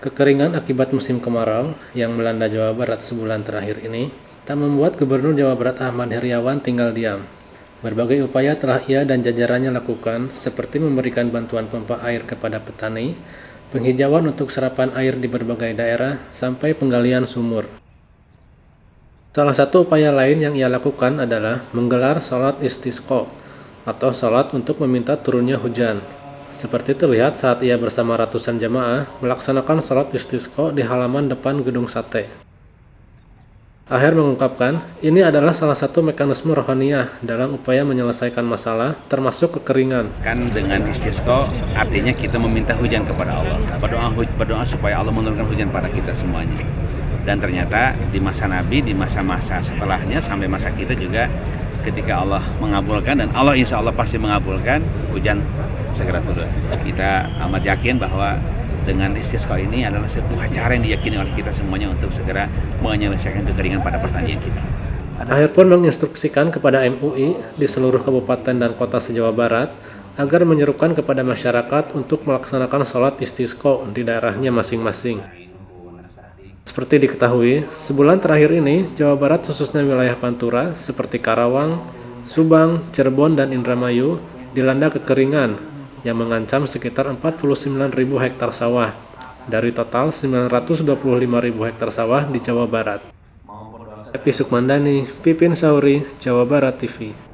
Kekeringan akibat musim kemarau yang melanda Jawa Barat sebulan terakhir ini tak membuat Gubernur Jawa Barat Ahmad Heriawan tinggal diam. Berbagai upaya telah ia dan jajarannya lakukan seperti memberikan bantuan pompa air kepada petani, penghijauan untuk serapan air di berbagai daerah, sampai penggalian sumur. Salah satu upaya lain yang ia lakukan adalah menggelar sholat istisqo atau sholat untuk meminta turunnya hujan seperti terlihat saat ia bersama ratusan jemaah melaksanakan sholat istisqo di halaman depan gedung sate. Aher mengungkapkan, ini adalah salah satu mekanisme rohaniah dalam upaya menyelesaikan masalah, termasuk kekeringan. Kan dengan istisqo, artinya kita meminta hujan kepada Allah. Berdoa, berdoa supaya Allah menurunkan hujan pada kita semuanya. Dan ternyata di masa Nabi, di masa-masa setelahnya, sampai masa kita juga ketika Allah mengabulkan dan Allah insya Allah pasti mengabulkan hujan segera turun. Kita amat yakin bahwa dengan istisqa ini adalah sebuah cara yang diyakini oleh kita semuanya untuk segera menyelesaikan kekeringan pada pertanian kita. Akhir pun menginstruksikan kepada MUI di seluruh kabupaten dan kota se-Jawa Barat agar menyerukan kepada masyarakat untuk melaksanakan sholat istisqo di daerahnya masing-masing. Seperti diketahui, sebulan terakhir ini Jawa Barat khususnya wilayah Pantura seperti Karawang, Subang, Cirebon, dan Indramayu dilanda kekeringan yang mengancam sekitar 49.000 hektar sawah dari total 925.000 hektar sawah di Jawa Barat. Epi Sukmandani, Pipin Sauri, Jawa Barat TV.